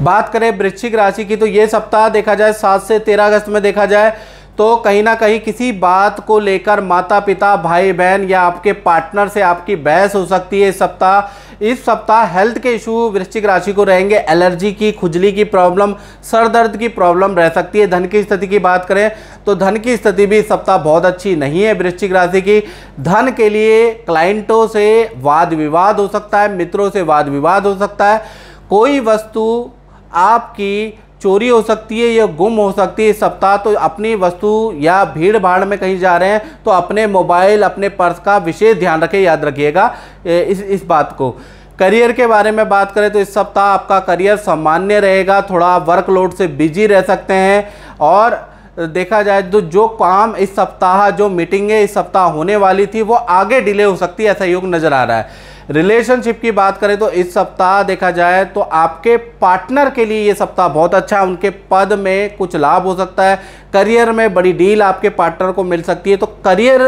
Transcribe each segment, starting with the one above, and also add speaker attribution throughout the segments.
Speaker 1: बात करें वृश्चिक राशि की तो ये सप्ताह देखा जाए, सात से तेरह अगस्त में देखा जाए तो कहीं ना कहीं किसी बात को लेकर माता पिता भाई बहन या आपके पार्टनर से आपकी बहस हो सकती है इस सप्ताह। इस सप्ताह हेल्थ के इशू वृश्चिक राशि को रहेंगे एलर्जी की, खुजली की प्रॉब्लम सर दर्द की प्रॉब्लम रह सकती है। धन की स्थिति की बात करें तो धन की स्थिति भी इस सप्ताह बहुत अच्छी नहीं है वृश्चिक राशि की। धन के लिए क्लाइंटों से वाद विवाद हो सकता है, मित्रों से वाद विवाद हो सकता है। कोई वस्तु आपकी चोरी हो सकती है या गुम हो सकती है, इस सप्ताह तो अपनी वस्तु या भीड़ भाड़ में कहीं जा रहे हैं तो अपने मोबाइल, अपने पर्स का विशेष ध्यान रखें, याद रखिएगा इस इस बात को। करियर के बारे में बात करें तो इस सप्ताह आपका करियर सामान्य रहेगा, थोड़ा वर्कलोड से बिज़ी रह सकते हैं, और देखा जाए तो जो काम इस सप्ताह, जो मीटिंगें इस सप्ताह होने वाली थी, वो आगे डिले हो सकती है, ऐसा योग नज़र आ रहा है। रिलेशनशिप की बात करें तो इस सप्ताह देखा जाए तो आपके पार्टनर के लिए ये सप्ताह बहुत अच्छा है। उनके पद में कुछ लाभ हो सकता है। करियर में बड़ी डील आपके पार्टनर को मिल सकती है। तो करियर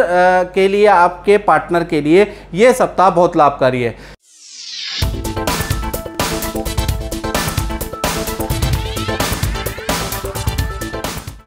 Speaker 1: के लिए, आपके पार्टनर के लिए ये सप्ताह बहुत लाभकारी है।